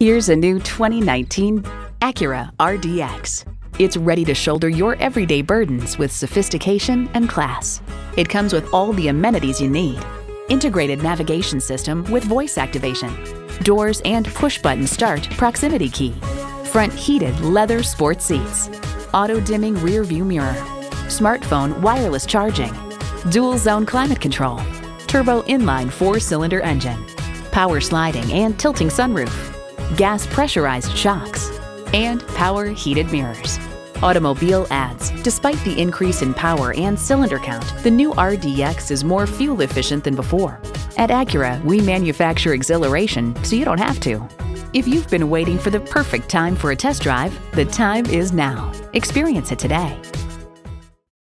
Here's a new 2019 Acura RDX. It's ready to shoulder your everyday burdens with sophistication and class. It comes with all the amenities you need. Integrated navigation system with voice activation, doors and push-button start proximity key, front heated leather sports seats, auto-dimming rear view mirror, smartphone wireless charging, dual zone climate control, turbo inline four-cylinder engine, power sliding and tilting sunroof, gas pressurized shocks, and power heated mirrors. Automobile adds, despite the increase in power and cylinder count, the new RDX is more fuel efficient than before. At Acura, we manufacture exhilaration so you don't have to. If you've been waiting for the perfect time for a test drive, the time is now. Experience it today.